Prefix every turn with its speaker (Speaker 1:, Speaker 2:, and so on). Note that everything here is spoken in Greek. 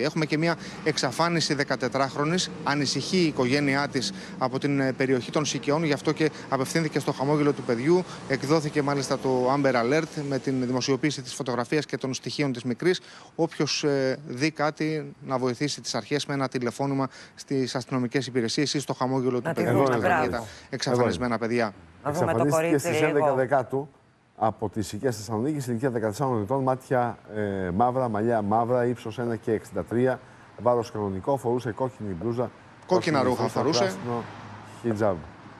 Speaker 1: Έχουμε και μια εξαφάνιση 14χρονη. Ανησυχεί η οικογένειά της από την ε, περιοχή των Σικαιών, γι' αυτό και απευθύνθηκε στο χαμόγελο του παιδιού. Εκδόθηκε μάλιστα το Amber Alert με την δημοσιοποίηση της φωτογραφίας και των στοιχείων της μικρής. Όποιος δει κάτι, να βοηθήσει τις αρχές με ένα τηλεφώνημα στις αστυνομικές υπηρεσίες ή στο χαμόγελο του
Speaker 2: Να τη
Speaker 1: παιδιού.
Speaker 2: δούμε,
Speaker 1: στα
Speaker 2: μπράβο.
Speaker 1: τα εξαφανισμένα παιδιά.
Speaker 2: Να δούμε το
Speaker 3: Εξαφανίστηκε
Speaker 2: κορίτσι
Speaker 3: στις 11
Speaker 2: λίγο.
Speaker 3: Δεκάτου από τις οικίες Θεσσαλονίκης, ηλικία 14 ετών, μάτια ε, μαύρα, μαλλιά μαύρα, ύψος 1 και 63, βάρος κανονικό, φορούσε κόκκινη μπλούζα,
Speaker 1: Κόκκινα
Speaker 3: κόκκινη
Speaker 1: ρούχα
Speaker 3: φούστα,
Speaker 1: φορούσε.
Speaker 3: πράσινο χιτζάμπ.